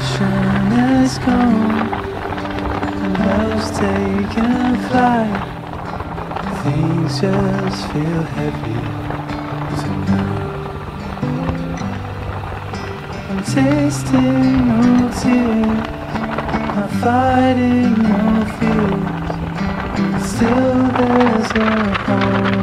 passion is gone. Love's taken flight. Things just feel heavy tonight. I'm tasting no tears. I'm fighting no fears. Still there's a home